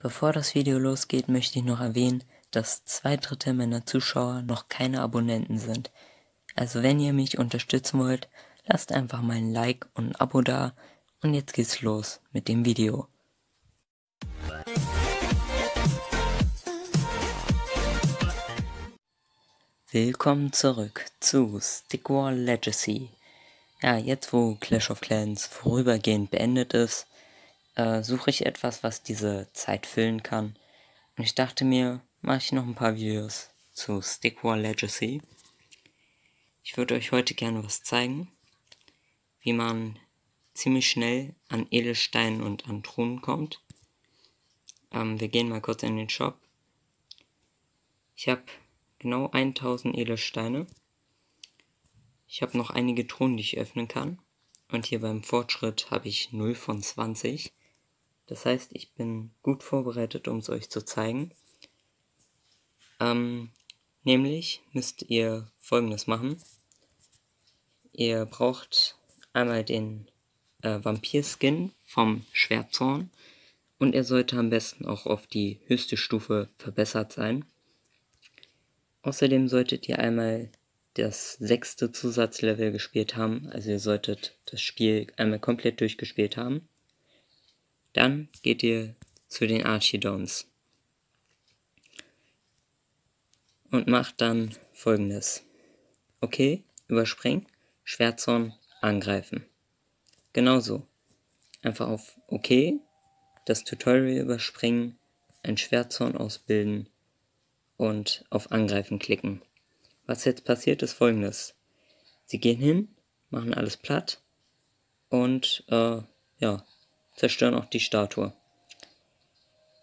Bevor das Video losgeht, möchte ich noch erwähnen, dass zwei Drittel meiner Zuschauer noch keine Abonnenten sind. Also wenn ihr mich unterstützen wollt, lasst einfach mal ein Like und ein Abo da. Und jetzt geht's los mit dem Video. Willkommen zurück zu Stickwall Legacy. Ja, jetzt wo Clash of Clans vorübergehend beendet ist, äh, suche ich etwas, was diese Zeit füllen kann. Und ich dachte mir, mache ich noch ein paar Videos zu Stickwall Legacy. Ich würde euch heute gerne was zeigen, wie man ziemlich schnell an Edelsteinen und an Truhen kommt. Ähm, wir gehen mal kurz in den Shop. Ich habe genau 1000 Edelsteine. Ich habe noch einige Truhen, die ich öffnen kann. Und hier beim Fortschritt habe ich 0 von 20. Das heißt, ich bin gut vorbereitet, um es euch zu zeigen. Ähm, nämlich müsst ihr folgendes machen. Ihr braucht einmal den äh, Vampir-Skin vom Schwertzorn und er sollte am besten auch auf die höchste Stufe verbessert sein. Außerdem solltet ihr einmal das sechste Zusatzlevel gespielt haben, also ihr solltet das Spiel einmal komplett durchgespielt haben. Dann geht ihr zu den Archidons und macht dann folgendes. Okay, überspringen, Schwertzorn angreifen. Genauso. Einfach auf OK, das Tutorial überspringen, ein Schwertzorn ausbilden und auf Angreifen klicken. Was jetzt passiert ist folgendes. Sie gehen hin, machen alles platt und äh, ja, zerstören auch die Statue.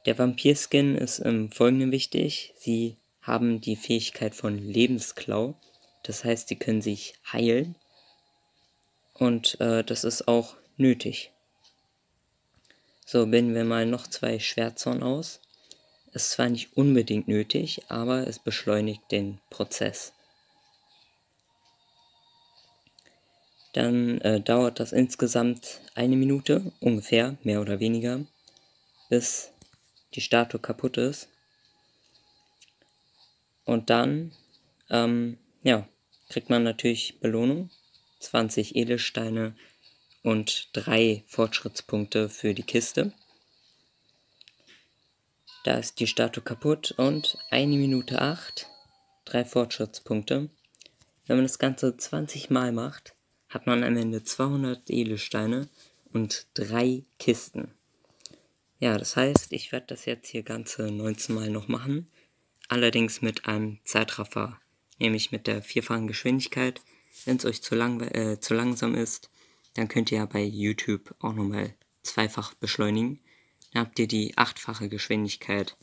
Der Vampirskin ist im Folgenden wichtig. Sie haben die Fähigkeit von Lebensklau. Das heißt, sie können sich heilen. Und äh, das ist auch nötig. So, binden wir mal noch zwei Schwertzorn aus. Ist zwar nicht unbedingt nötig, aber es beschleunigt den Prozess. Dann äh, dauert das insgesamt eine Minute, ungefähr, mehr oder weniger, bis die Statue kaputt ist. Und dann, ähm, ja, kriegt man natürlich Belohnung, 20 Edelsteine und 3 Fortschrittspunkte für die Kiste. Da ist die Statue kaputt und 1 Minute 8, 3 Fortschrittspunkte. Wenn man das Ganze 20 Mal macht, hat man am Ende 200 Edelsteine und drei Kisten. Ja, das heißt, ich werde das jetzt hier ganze 19 Mal noch machen. Allerdings mit einem Zeitraffer, nämlich mit der vierfachen Geschwindigkeit. Wenn es euch zu, lang, äh, zu langsam ist, dann könnt ihr ja bei YouTube auch nochmal zweifach beschleunigen. Dann habt ihr die achtfache Geschwindigkeit.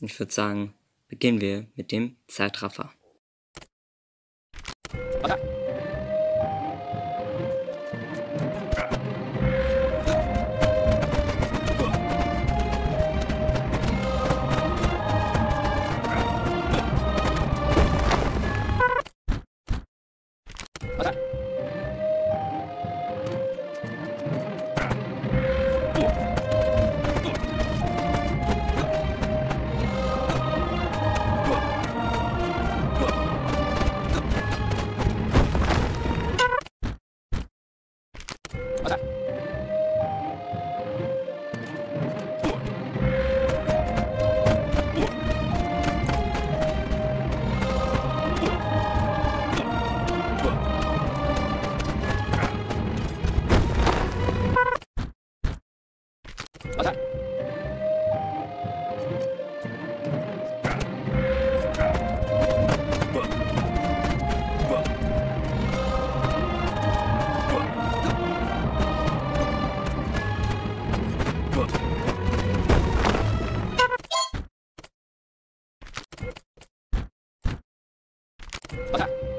Und ich würde sagen, beginnen wir mit dem Zeitraffer. Okay. 老蔡老蔡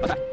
老三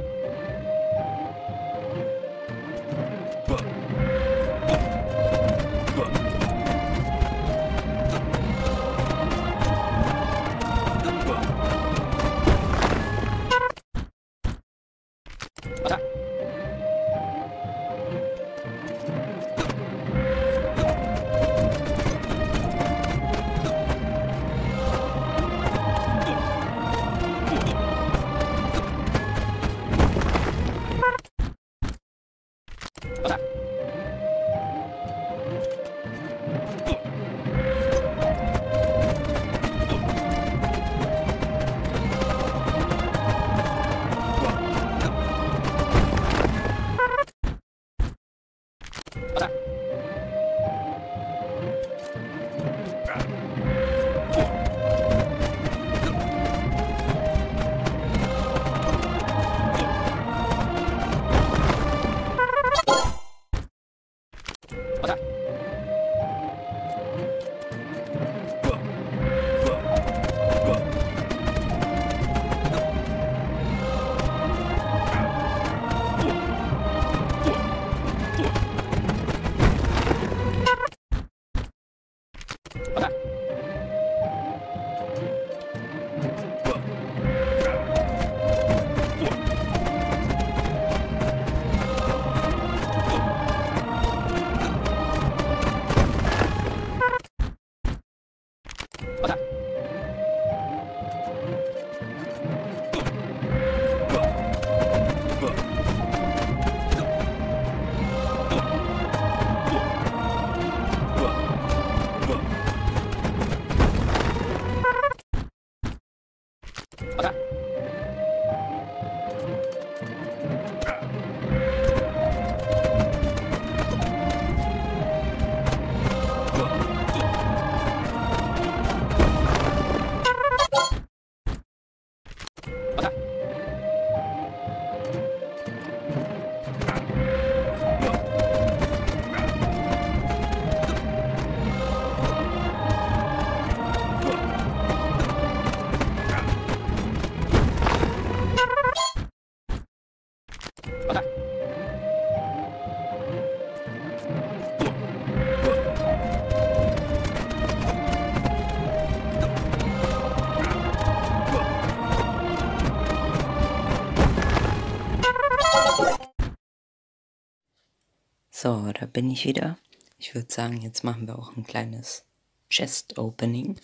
So, da bin ich wieder. Ich würde sagen, jetzt machen wir auch ein kleines Chest Opening.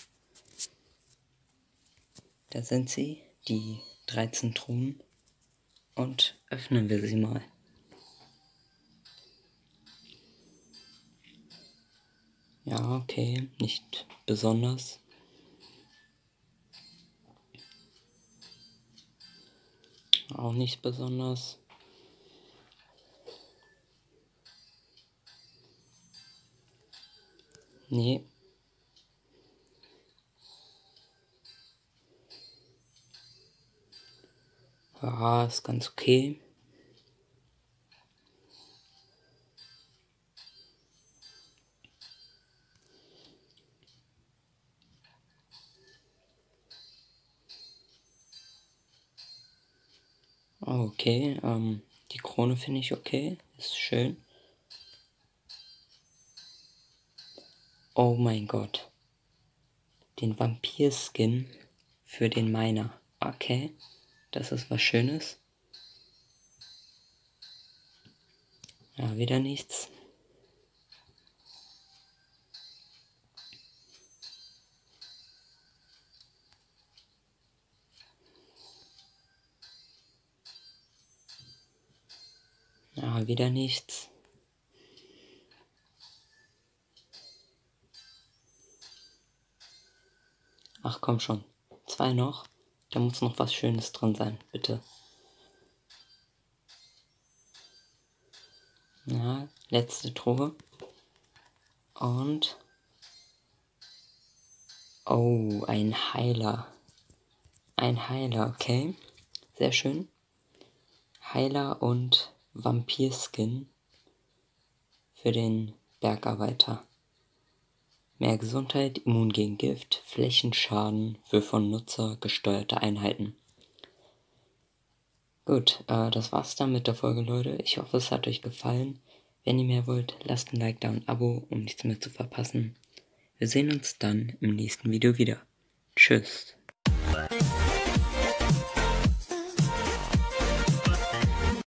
Da sind sie, die 13 Truhen. Und öffnen wir sie mal. Ja, okay, nicht besonders. Auch nicht besonders. Nee. Ja, ist ganz okay. Okay, ähm, die Krone finde ich okay, ist schön. Oh mein Gott. Den Vampir-Skin für den Miner. Okay, das ist was Schönes. Ja, wieder nichts. Ja, wieder nichts. Ach komm schon. Zwei noch. Da muss noch was Schönes drin sein, bitte. Ja, letzte Truhe. Und. Oh, ein Heiler. Ein Heiler, okay. Sehr schön. Heiler und Vampirskin für den Bergarbeiter. Mehr Gesundheit, immun gegen Gift, Flächenschaden für von Nutzer gesteuerte Einheiten. Gut, äh, das war's dann mit der Folge, Leute. Ich hoffe, es hat euch gefallen. Wenn ihr mehr wollt, lasst ein Like da und ein Abo, um nichts mehr zu verpassen. Wir sehen uns dann im nächsten Video wieder. Tschüss.